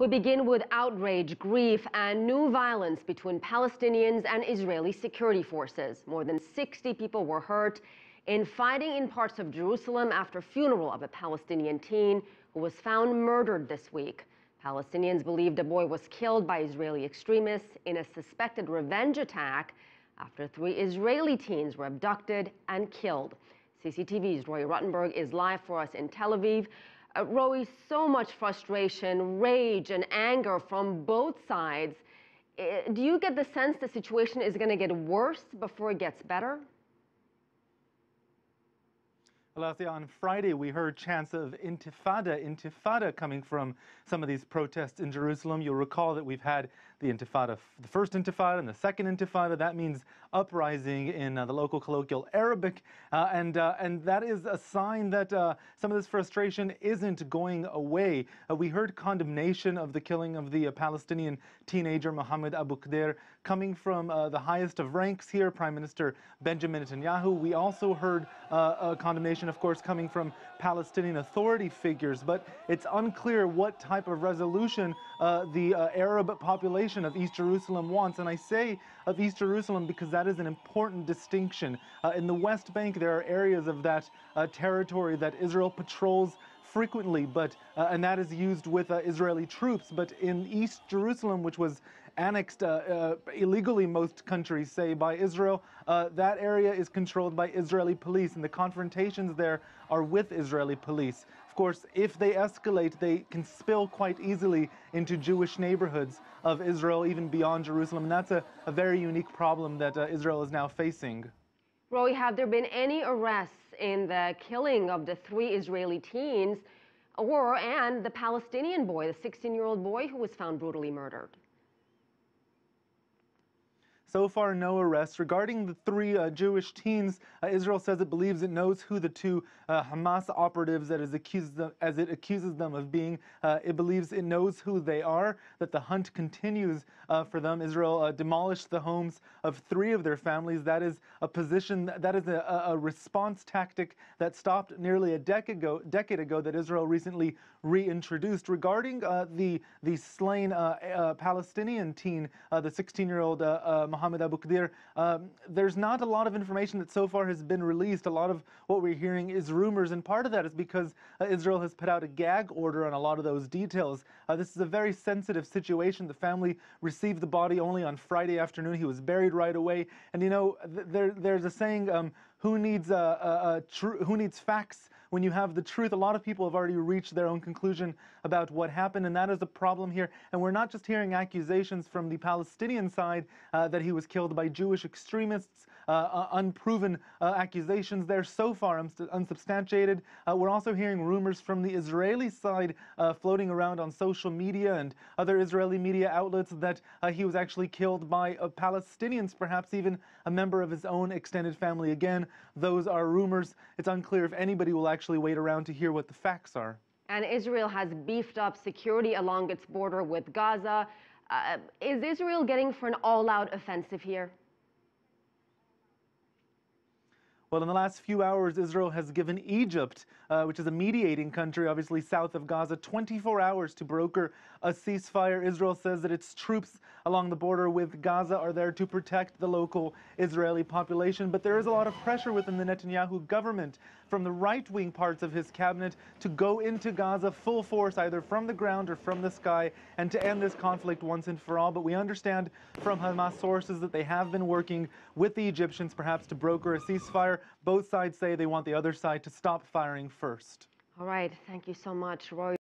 We begin with outrage, grief, and new violence between Palestinians and Israeli security forces. More than 60 people were hurt in fighting in parts of Jerusalem after funeral of a Palestinian teen who was found murdered this week. Palestinians believe the boy was killed by Israeli extremists in a suspected revenge attack after three Israeli teens were abducted and killed. CCTV's Roee Ruttenberg is live for us in Tel Aviv. Uh, Roee, so much frustration, rage, and anger from both sides. Do you get the sense the situation is going to get worse before it gets better? On Friday we heard chants of intifada, intifada coming from some of these protests in Jerusalem. You'll recall that we've had the intifada, the first intifada and the second intifada. That means uprising in uh, the local colloquial Arabic. Uh, and, uh, and that is a sign that uh, some of this frustration isn't going away. Uh, we heard condemnation of the killing of the uh, Palestinian teenager Mohammed Abu Khdeir coming from the highest of ranks here, Prime Minister Benjamin Netanyahu. We also heard condemnation of course, coming from Palestinian Authority figures, but it's unclear what type of resolution uh, the uh, Arab population of East Jerusalem wants. And I say of East Jerusalem because that is an important distinction. Uh, in the West Bank, there are areas of that uh, territory that Israel patrols frequently, but uh, and that is used with uh, Israeli troops. But in East Jerusalem, which was annexed uh, uh illegally, most countries say, by Israel, uh, that area is controlled by Israeli police, and the confrontations there are with Israeli police. Of course, if they escalate, they can spill quite easily into Jewish neighborhoods of Israel, even beyond Jerusalem. And that's a, a very unique problem that uh, Israel is now facing. Roee, have there been any arrests in the killing of the three Israeli teens or and the Palestinian boy, the 16-year-old boy who was found brutally murdered? So far, no arrests. Regarding the three uh, Jewish teens, uh, Israel says it believes it knows who the two uh, Hamas operatives that is accused them, as it accuses them of being. Uh, it believes it knows who they are. That the hunt continues uh, for them. Israel uh, demolished the homes of three of their families. That is a position. That is a, a response tactic that stopped nearly a decade ago. Decade ago, that Israel recently reintroduced. Regarding the the slain Palestinian teen, the 16-year-old. Mohammed Abu Khdeir. Um, there's not a lot of information that so far has been released. A lot of what we're hearing is rumors, and part of that is because uh, Israel has put out a gag order on a lot of those details. Uh, this is a very sensitive situation. The family received the body only on Friday afternoon. He was buried right away. And you know, th there, there's a saying, um, who needs uh, who needs facts when you have the truth? A lot of people have already reached their own conclusion about what happened, and that is the problem here. And we're not just hearing accusations from the Palestinian side uh, that he was killed by Jewish extremists, uh, uh unproven uh, accusations there so far, unsubstantiated. Uh, we're also hearing rumors from the Israeli side floating around on social media and other Israeli media outlets that he was actually killed by Palestinians, perhaps even a member of his own extended family. Again, those are rumors. It's unclear if anybody will actually wait around to hear what the facts are. And Israel has beefed up security along its border with Gaza. Uh, is Israel getting for an all out offensive here? Well, in the last few hours, Israel has given Egypt, uh, which is a mediating country, obviously south of Gaza, 24 hours to broker a ceasefire. Israel says that its troops along the border with Gaza are there to protect the local Israeli population. But there is a lot of pressure within the Netanyahu government from the right wing parts of his cabinet to go into Gaza full force, either from the ground or from the sky, and to end this conflict once and for all. But we understand from Hamas sources that they have been working with the Egyptians, perhaps to broker a ceasefire. Both sides say they want the other side to stop firing first. All right. Thank you so much, Roee.